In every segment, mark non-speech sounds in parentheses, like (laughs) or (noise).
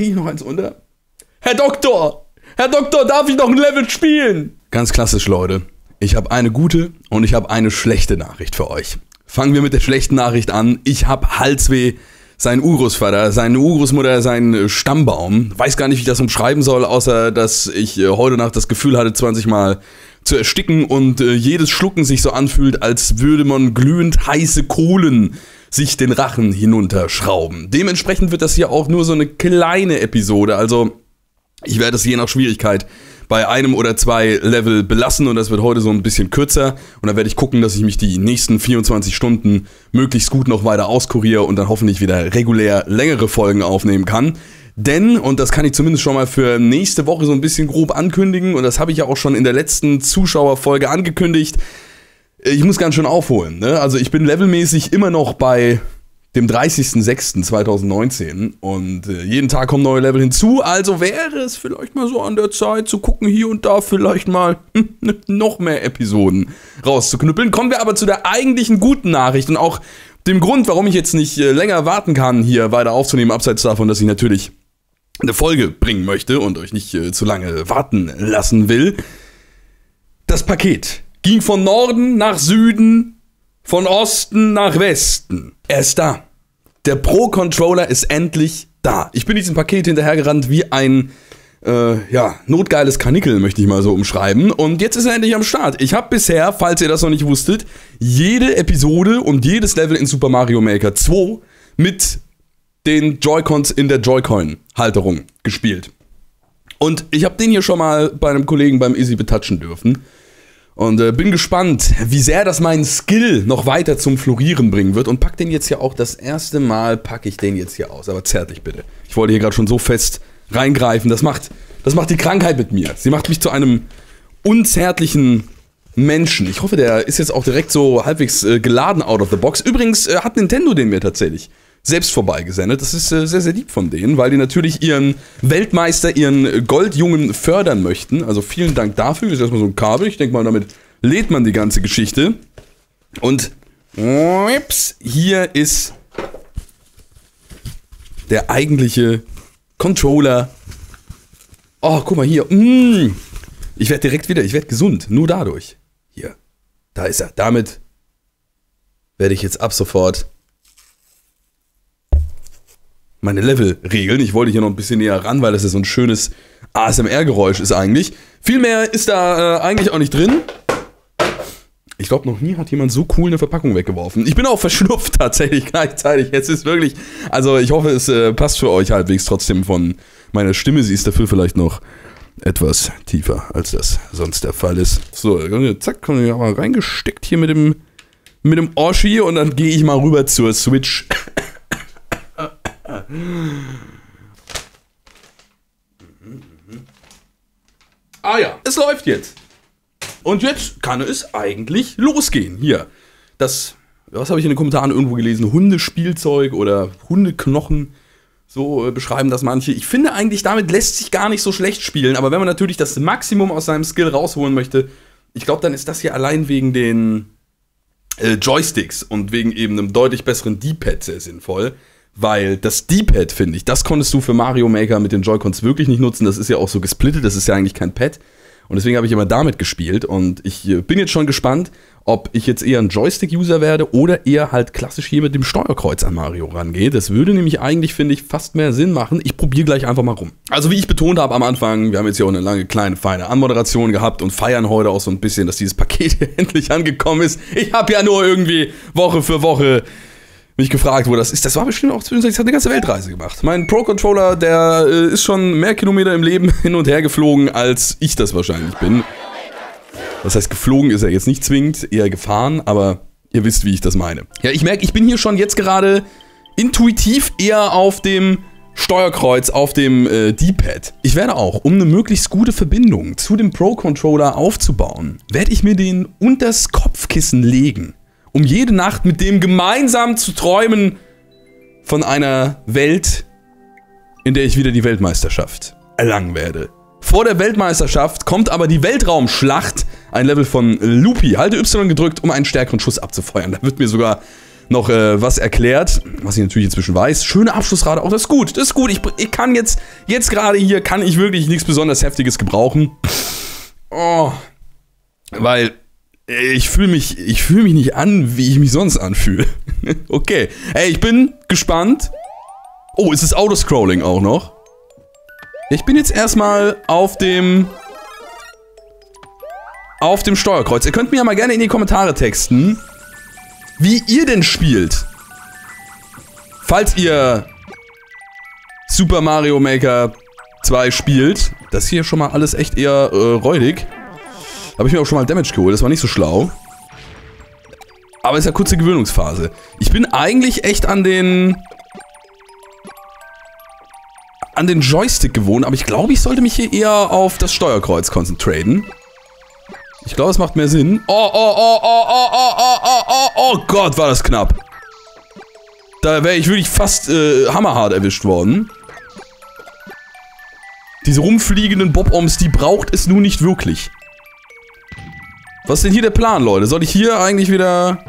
Kriege ich noch eins unter? Herr Doktor! Herr Doktor, darf ich noch ein Level spielen? Ganz klassisch, Leute. Ich habe eine gute und ich habe eine schlechte Nachricht für euch. Fangen wir mit der schlechten Nachricht an. Ich habe Halsweh. Sein Urgroßvater, seine Urgroßmutter, sein Stammbaum. Weiß gar nicht, wie ich das umschreiben soll, außer dass ich äh, heute Nacht das Gefühl hatte, 20 Mal zu ersticken und äh, jedes Schlucken sich so anfühlt, als würde man glühend heiße Kohlen sich den Rachen hinunterschrauben. Dementsprechend wird das hier auch nur so eine kleine Episode. Also ich werde es je nach Schwierigkeit bei einem oder zwei Level belassen und das wird heute so ein bisschen kürzer und dann werde ich gucken, dass ich mich die nächsten 24 Stunden möglichst gut noch weiter auskuriere und dann hoffentlich wieder regulär längere Folgen aufnehmen kann. Denn, und das kann ich zumindest schon mal für nächste Woche so ein bisschen grob ankündigen, und das habe ich ja auch schon in der letzten Zuschauerfolge angekündigt, ich muss ganz schön aufholen. Ne? Also ich bin levelmäßig immer noch bei dem 30.06.2019 und äh, jeden Tag kommen neue Level hinzu, also wäre es vielleicht mal so an der Zeit zu gucken, hier und da vielleicht mal hm, noch mehr Episoden rauszuknüppeln. Kommen wir aber zu der eigentlichen guten Nachricht und auch dem Grund, warum ich jetzt nicht äh, länger warten kann, hier weiter aufzunehmen, abseits davon, dass ich natürlich eine Folge bringen möchte und euch nicht äh, zu lange warten lassen will. Das Paket ging von Norden nach Süden von Osten nach Westen. Er ist da. Der Pro-Controller ist endlich da. Ich bin diesem Paket hinterhergerannt wie ein äh, ja, notgeiles Kanickel, möchte ich mal so umschreiben. Und jetzt ist er endlich am Start. Ich habe bisher, falls ihr das noch nicht wusstet, jede Episode und jedes Level in Super Mario Maker 2 mit den Joy-Cons in der Joy-Con-Halterung gespielt. Und ich habe den hier schon mal bei einem Kollegen beim Easy betatschen dürfen. Und äh, bin gespannt, wie sehr das meinen Skill noch weiter zum Florieren bringen wird. Und pack den jetzt hier auch das erste Mal, packe ich den jetzt hier aus. Aber zärtlich bitte. Ich wollte hier gerade schon so fest reingreifen. Das macht, das macht die Krankheit mit mir. Sie macht mich zu einem unzärtlichen Menschen. Ich hoffe, der ist jetzt auch direkt so halbwegs äh, geladen out of the box. Übrigens äh, hat Nintendo den mir tatsächlich selbst vorbeigesendet. Das ist äh, sehr, sehr lieb von denen, weil die natürlich ihren Weltmeister, ihren Goldjungen fördern möchten. Also vielen Dank dafür. Das ist erstmal so ein Kabel. Ich denke mal, damit lädt man die ganze Geschichte. Und hier ist der eigentliche Controller. Oh, guck mal hier. Mm. Ich werde direkt wieder, ich werde gesund. Nur dadurch. Hier. Da ist er. Damit werde ich jetzt ab sofort meine Level regeln. Ich wollte hier noch ein bisschen näher ran, weil das ja so ein schönes ASMR-Geräusch ist eigentlich. Viel mehr ist da äh, eigentlich auch nicht drin. Ich glaube, noch nie hat jemand so cool eine Verpackung weggeworfen. Ich bin auch verschnupft (laughs) tatsächlich gleichzeitig. Jetzt ist wirklich, also ich hoffe, es äh, passt für euch halbwegs trotzdem von meiner Stimme. Sie ist dafür vielleicht noch etwas tiefer, als das sonst der Fall ist. So, zack, kommen wir mal reingesteckt hier mit dem, mit dem Oschi und dann gehe ich mal rüber zur Switch. Ah ja, es läuft jetzt. Und jetzt kann es eigentlich losgehen. Hier, das, was habe ich in den Kommentaren irgendwo gelesen? Hundespielzeug oder Hundeknochen. So äh, beschreiben das manche. Ich finde eigentlich, damit lässt sich gar nicht so schlecht spielen. Aber wenn man natürlich das Maximum aus seinem Skill rausholen möchte, ich glaube, dann ist das hier allein wegen den äh, Joysticks und wegen eben einem deutlich besseren D-Pad sehr sinnvoll. Weil das D-Pad, finde ich, das konntest du für Mario Maker mit den Joy-Cons wirklich nicht nutzen. Das ist ja auch so gesplittet, das ist ja eigentlich kein Pad. Und deswegen habe ich immer damit gespielt. Und ich äh, bin jetzt schon gespannt, ob ich jetzt eher ein Joystick-User werde oder eher halt klassisch hier mit dem Steuerkreuz an Mario rangehe. Das würde nämlich eigentlich, finde ich, fast mehr Sinn machen. Ich probiere gleich einfach mal rum. Also wie ich betont habe am Anfang, wir haben jetzt hier auch eine lange, kleine, feine Anmoderation gehabt und feiern heute auch so ein bisschen, dass dieses Paket (laughs) endlich angekommen ist. Ich habe ja nur irgendwie Woche für Woche mich gefragt, wo das ist. Das war bestimmt auch zwischendurch, hat eine ganze Weltreise gemacht. Mein Pro-Controller, der äh, ist schon mehr Kilometer im Leben (laughs) hin und her geflogen, als ich das wahrscheinlich bin. Das heißt, geflogen ist er jetzt nicht zwingend, eher gefahren, aber ihr wisst, wie ich das meine. Ja, ich merke, ich bin hier schon jetzt gerade intuitiv eher auf dem Steuerkreuz, auf dem äh, D-Pad. Ich werde auch, um eine möglichst gute Verbindung zu dem Pro-Controller aufzubauen, werde ich mir den unters Kopfkissen legen um jede Nacht mit dem gemeinsam zu träumen von einer Welt, in der ich wieder die Weltmeisterschaft erlangen werde. Vor der Weltmeisterschaft kommt aber die Weltraumschlacht, ein Level von Loopy. Halte Y gedrückt, um einen stärkeren Schuss abzufeuern. Da wird mir sogar noch äh, was erklärt, was ich natürlich inzwischen weiß. Schöne Abschlussrate, auch das ist gut, das ist gut. Ich, ich kann jetzt, jetzt gerade hier, kann ich wirklich nichts besonders Heftiges gebrauchen. Oh, weil ich fühle mich, ich mich nicht an, wie ich mich sonst anfühle. (laughs) okay, ey, ich bin gespannt. Oh, ist es Autoscrolling auch noch? Ich bin jetzt erstmal auf dem auf dem Steuerkreuz. Ihr könnt mir ja mal gerne in die Kommentare texten, wie ihr denn spielt. Falls ihr Super Mario Maker 2 spielt. Das hier schon mal alles echt eher äh, räudig. Habe ich mir auch schon mal Damage geholt, das war nicht so schlau. Aber es ist ja kurze Gewöhnungsphase. Ich bin eigentlich echt an den... an den Joystick gewohnt, aber ich glaube, ich sollte mich hier eher auf das Steuerkreuz konzentrieren. Ich glaube, es macht mehr Sinn. Oh, oh, oh, oh, oh, oh, oh, oh, oh, oh Gott, war das knapp. Da wäre ich wirklich fast äh, hammerhart erwischt worden. Diese rumfliegenden Bob-Oms, die braucht es nun nicht wirklich. Was ist denn hier der Plan, Leute? Soll ich hier eigentlich wieder...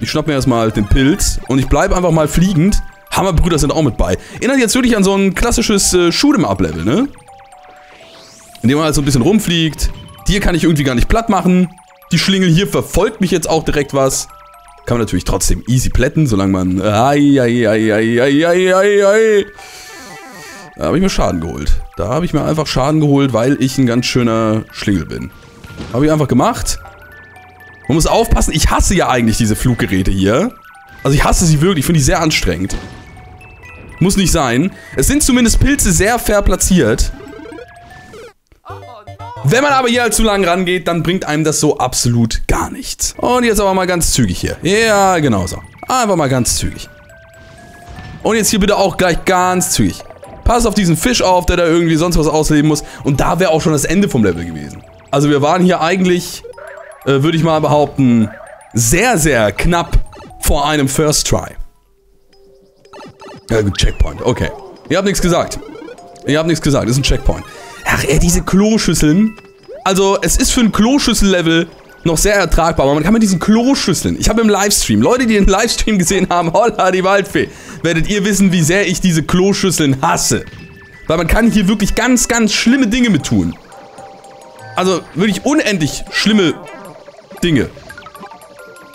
Ich schnapp mir erstmal den Pilz und ich bleibe einfach mal fliegend. Hammerbrüder sind auch mit bei. Erinnert jetzt wirklich an so ein klassisches äh, Shoot'em-Up-Level, ne? In dem man halt so ein bisschen rumfliegt, Dir kann ich irgendwie gar nicht platt machen. Die Schlingel hier verfolgt mich jetzt auch direkt was. Kann man natürlich trotzdem easy plätten, solange man... Ai, ai, ai, ai, ai, ai, ai, ai. Da habe ich mir Schaden geholt. Da habe ich mir einfach Schaden geholt, weil ich ein ganz schöner Schlingel bin. Habe ich einfach gemacht. Man muss aufpassen, ich hasse ja eigentlich diese Fluggeräte hier. Also ich hasse sie wirklich, ich finde die sehr anstrengend. Muss nicht sein. Es sind zumindest Pilze sehr fair platziert. Wenn man aber hier halt zu lang rangeht, dann bringt einem das so absolut gar nichts. Und jetzt aber mal ganz zügig hier. Ja, genau so. Einfach mal ganz zügig. Und jetzt hier bitte auch gleich ganz zügig. Pass auf diesen Fisch auf, der da irgendwie sonst was ausleben muss. Und da wäre auch schon das Ende vom Level gewesen. Also wir waren hier eigentlich, äh, würde ich mal behaupten, sehr, sehr knapp vor einem First Try. Ja, gut, Checkpoint. Okay. Ihr habt nichts gesagt. Ihr habt nichts gesagt. Ist ein Checkpoint. Ach, ey, diese Kloschüsseln. Also, es ist für ein Kloschüssel-Level noch sehr ertragbar, aber man kann mit diesen Kloschüsseln, ich habe im Livestream, Leute, die den Livestream gesehen haben, (laughs) holla die Waldfee, werdet ihr wissen, wie sehr ich diese Kloschüsseln hasse. Weil man kann hier wirklich ganz, ganz schlimme Dinge mit tun. Also wirklich unendlich schlimme Dinge.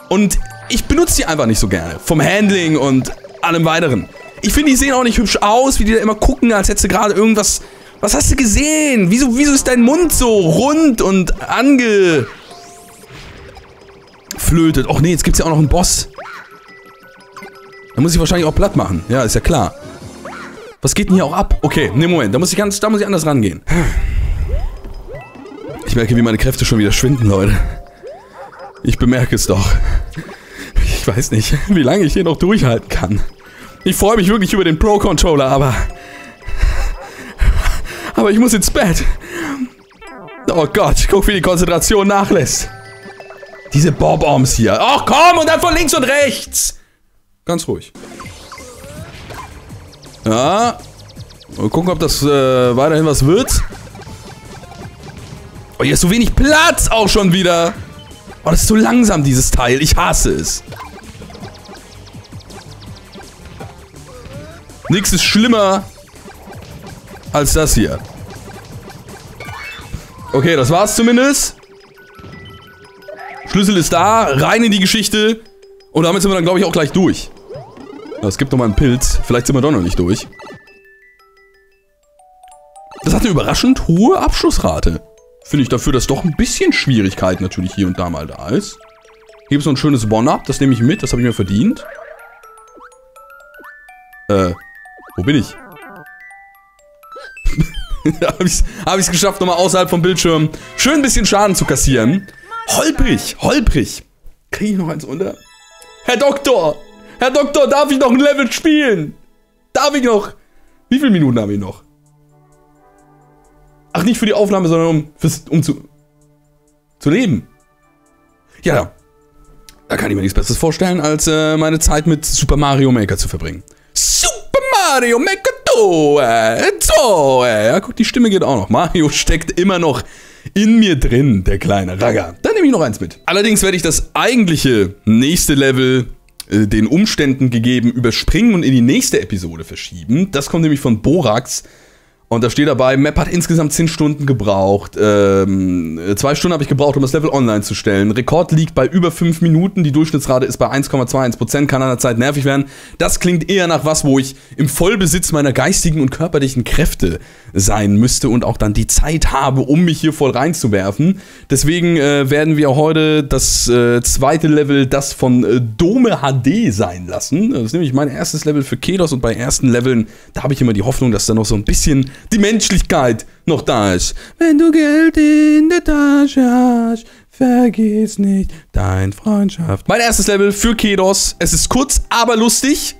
Und ich benutze die einfach nicht so gerne. Vom Handling und allem weiteren. Ich finde, die sehen auch nicht hübsch aus, wie die da immer gucken, als hättest du gerade irgendwas was hast du gesehen? Wieso, wieso ist dein Mund so rund und angeflötet? Och nee, jetzt gibt's ja auch noch einen Boss. Da muss ich wahrscheinlich auch platt machen. Ja, ist ja klar. Was geht denn hier auch ab? Okay, ne Moment, da muss ich ganz, da muss ich anders rangehen. Ich merke, wie meine Kräfte schon wieder schwinden, Leute. Ich bemerke es doch. Ich weiß nicht, wie lange ich hier noch durchhalten kann. Ich freue mich wirklich über den Pro-Controller, aber aber ich muss ins Bett. Oh Gott, guck, wie die Konzentration nachlässt. Diese Bob-Oms hier. Ach komm, und dann von links und rechts. Ganz ruhig. Ja. Mal gucken, ob das äh, weiterhin was wird. Oh, hier ist so wenig Platz auch schon wieder. Oh, das ist so langsam, dieses Teil. Ich hasse es. Nichts ist schlimmer als das hier. Okay, das war's zumindest. Schlüssel ist da, rein in die Geschichte. Und damit sind wir dann, glaube ich, auch gleich durch. Es gibt noch mal einen Pilz. Vielleicht sind wir doch noch nicht durch. Das hat eine überraschend hohe Abschlussrate. Finde ich dafür, dass doch ein bisschen Schwierigkeit natürlich hier und da mal da ist. Hier gibt es so ein schönes One-Up. Das nehme ich mit. Das habe ich mir verdient. Äh, wo bin ich? habe ich es hab geschafft, nochmal außerhalb vom Bildschirm schön ein bisschen Schaden zu kassieren. Holprig, holprig. Kriege ich noch eins unter? Herr Doktor! Herr Doktor, darf ich noch ein Level spielen? Darf ich noch? Wie viele Minuten habe ich noch? Ach, nicht für die Aufnahme, sondern um, fürs, um zu, zu leben. Ja, da kann ich mir nichts Besseres vorstellen, als äh, meine Zeit mit Super Mario Maker zu verbringen. Super Mario Maker 2! 2! Ja, guck, die Stimme geht auch noch. Mario steckt immer noch in mir drin, der kleine Ragger. Dann nehme ich noch eins mit. Allerdings werde ich das eigentliche nächste Level äh, den Umständen gegeben überspringen und in die nächste Episode verschieben. Das kommt nämlich von Borax. Und da steht dabei, Map hat insgesamt 10 Stunden gebraucht. Ähm, zwei Stunden habe ich gebraucht, um das Level online zu stellen. Rekord liegt bei über 5 Minuten. Die Durchschnittsrate ist bei 1,21%. Kann an der Zeit nervig werden. Das klingt eher nach was, wo ich im Vollbesitz meiner geistigen und körperlichen Kräfte sein müsste und auch dann die Zeit habe, um mich hier voll reinzuwerfen. Deswegen äh, werden wir heute das äh, zweite Level, das von äh, Dome HD sein lassen. Das ist nämlich mein erstes Level für Kedos und bei ersten Leveln, da habe ich immer die Hoffnung, dass da noch so ein bisschen die Menschlichkeit noch da ist. Wenn du Geld in der Tasche hast, vergiss nicht dein Freundschaft. Mein erstes Level für Kedos. Es ist kurz, aber lustig.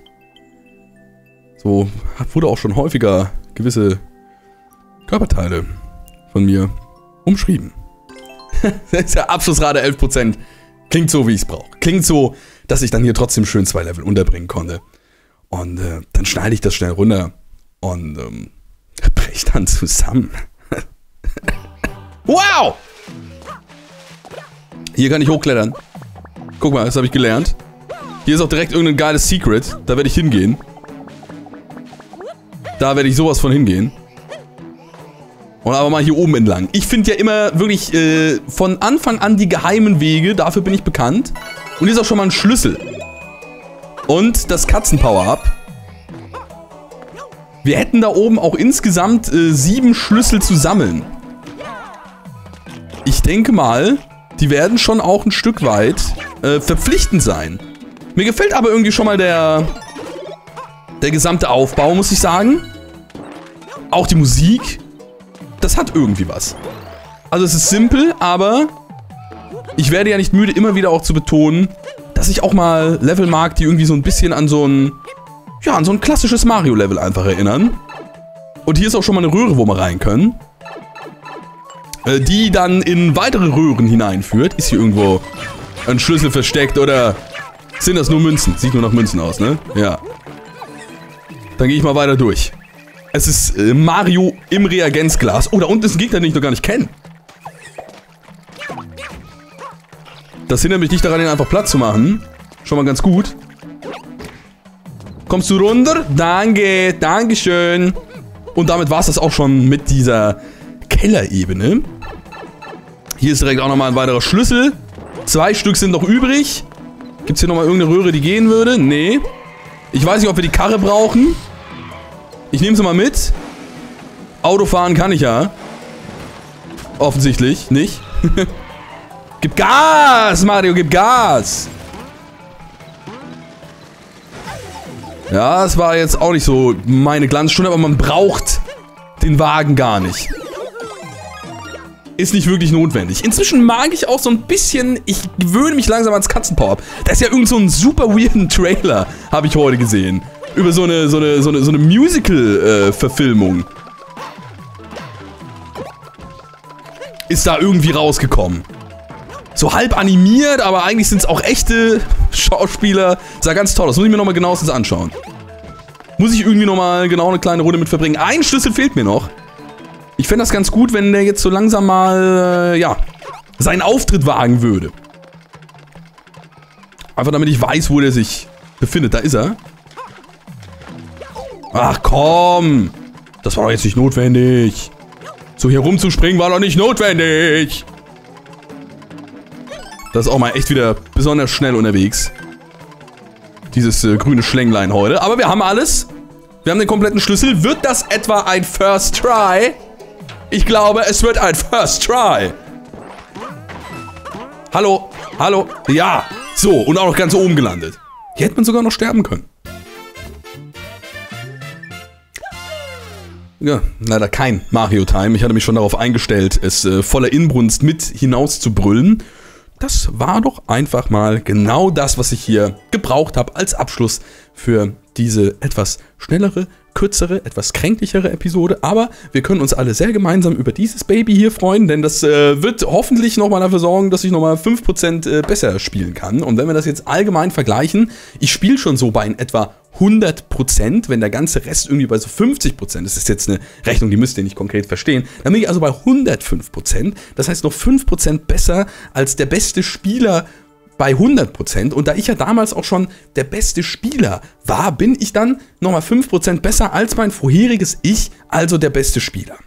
So wurde auch schon häufiger gewisse Körperteile von mir umschrieben. (laughs) das ist ja Abschlussrate 11%. Klingt so, wie ich es brauche. Klingt so, dass ich dann hier trotzdem schön zwei Level unterbringen konnte. Und äh, dann schneide ich das schnell runter und ähm, (laughs) brech dann zusammen. (laughs) wow! Hier kann ich hochklettern. Guck mal, das habe ich gelernt. Hier ist auch direkt irgendein geiles Secret. Da werde ich hingehen. Da werde ich sowas von hingehen. Und aber mal hier oben entlang. Ich finde ja immer wirklich äh, von Anfang an die geheimen Wege. Dafür bin ich bekannt. Und hier ist auch schon mal ein Schlüssel. Und das Katzen-Power-Up. Wir hätten da oben auch insgesamt äh, sieben Schlüssel zu sammeln. Ich denke mal, die werden schon auch ein Stück weit äh, verpflichtend sein. Mir gefällt aber irgendwie schon mal der, der gesamte Aufbau, muss ich sagen. Auch die Musik das hat irgendwie was. Also es ist simpel, aber ich werde ja nicht müde, immer wieder auch zu betonen, dass ich auch mal Level mag, die irgendwie so ein bisschen an so ein, ja, an so ein klassisches Mario-Level einfach erinnern. Und hier ist auch schon mal eine Röhre, wo wir rein können. Äh, die dann in weitere Röhren hineinführt. Ist hier irgendwo ein Schlüssel versteckt oder sind das nur Münzen? Sieht nur nach Münzen aus, ne? Ja. Dann gehe ich mal weiter durch. Es ist äh, Mario im Reagenzglas. Oh, da unten ist ein Gegner, den ich noch gar nicht kenne. Das hindert mich nicht daran, ihn einfach platt zu machen. Schon mal ganz gut. Kommst du runter? Danke, Dankeschön. Und damit war es das auch schon mit dieser Kellerebene. Hier ist direkt auch nochmal ein weiterer Schlüssel. Zwei Stück sind noch übrig. Gibt es hier nochmal irgendeine Röhre, die gehen würde? Nee. Ich weiß nicht, ob wir die Karre brauchen. Ich nehme sie mal mit. Autofahren kann ich ja. Offensichtlich nicht. (laughs) gib Gas, Mario, gib Gas. Ja, es war jetzt auch nicht so meine Glanzstunde, aber man braucht den Wagen gar nicht. Ist nicht wirklich notwendig. Inzwischen mag ich auch so ein bisschen, ich gewöhne mich langsam ans Katzenpower. Da ist ja irgend so ein super weirden Trailer, habe ich heute gesehen über so eine, so eine, so eine, so eine Musical-Verfilmung. Äh, ist da irgendwie rausgekommen. So halb animiert, aber eigentlich sind es auch echte Schauspieler. Sah ganz toll aus. Muss ich mir nochmal genauestens anschauen. Muss ich irgendwie nochmal genau eine kleine Runde mit verbringen. Ein Schlüssel fehlt mir noch. Ich fände das ganz gut, wenn der jetzt so langsam mal, äh, ja, seinen Auftritt wagen würde. Einfach damit ich weiß, wo der sich befindet. Da ist er. Ach komm! Das war doch jetzt nicht notwendig. So hier rumzuspringen war doch nicht notwendig. Das ist auch mal echt wieder besonders schnell unterwegs. Dieses äh, grüne Schlänglein heute. Aber wir haben alles. Wir haben den kompletten Schlüssel. Wird das etwa ein First Try? Ich glaube, es wird ein First Try. Hallo? Hallo? Ja. So, und auch noch ganz oben gelandet. Hier hätte man sogar noch sterben können. Ja, leider kein Mario Time. Ich hatte mich schon darauf eingestellt, es äh, voller Inbrunst mit hinaus zu brüllen. Das war doch einfach mal genau das, was ich hier gebraucht habe als Abschluss für diese etwas schnellere, kürzere, etwas kränklichere Episode. Aber wir können uns alle sehr gemeinsam über dieses Baby hier freuen, denn das äh, wird hoffentlich nochmal dafür sorgen, dass ich nochmal 5% äh, besser spielen kann. Und wenn wir das jetzt allgemein vergleichen, ich spiele schon so bei in etwa 100%, wenn der ganze Rest irgendwie bei so 50% ist, das ist jetzt eine Rechnung, die müsst ihr nicht konkret verstehen, dann bin ich also bei 105%, das heißt noch 5% besser als der beste Spieler bei 100%. Und da ich ja damals auch schon der beste Spieler war, bin ich dann nochmal 5% besser als mein vorheriges Ich, also der beste Spieler.